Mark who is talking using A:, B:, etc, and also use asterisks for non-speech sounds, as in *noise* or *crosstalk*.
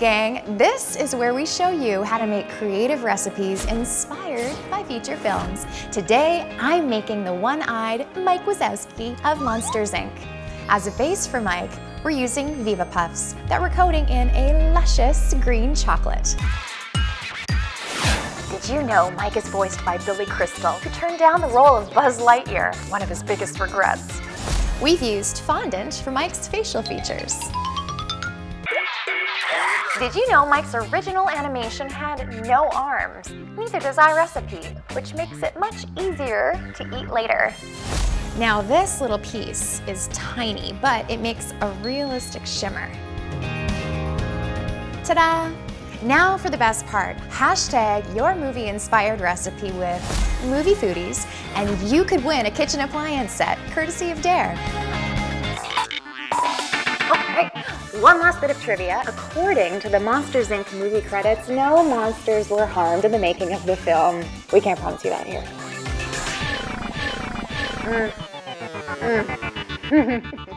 A: gang, this is where we show you how to make creative recipes inspired by feature films. Today, I'm making the one-eyed Mike Wazowski of Monsters, Inc. As a base for Mike, we're using Viva Puffs that we're coating in a luscious green chocolate. Did you know Mike is voiced by Billy Crystal, who turned down the role of Buzz Lightyear, one of his biggest regrets? We've used fondant for Mike's facial features. Did you know Mike's original animation had no arms? Neither does our recipe, which makes it much easier to eat later. Now this little piece is tiny, but it makes a realistic shimmer. Ta-da! Now for the best part, hashtag your movie inspired recipe with Movie Foodies, and you could win a kitchen appliance set courtesy of Dare. One last bit of trivia. According to the Monsters Inc. movie credits, no monsters were harmed in the making of the film. We can't promise you that here. Mm. Mm. *laughs*